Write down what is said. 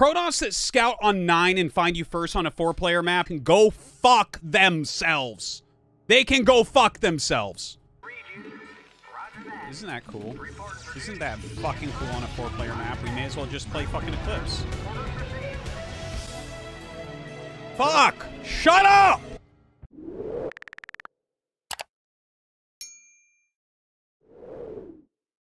Protoss that scout on nine and find you first on a four player map can go fuck themselves. They can go fuck themselves. Isn't that cool? Isn't that fucking cool on a four player map? We may as well just play fucking Eclipse. Fuck! Shut up!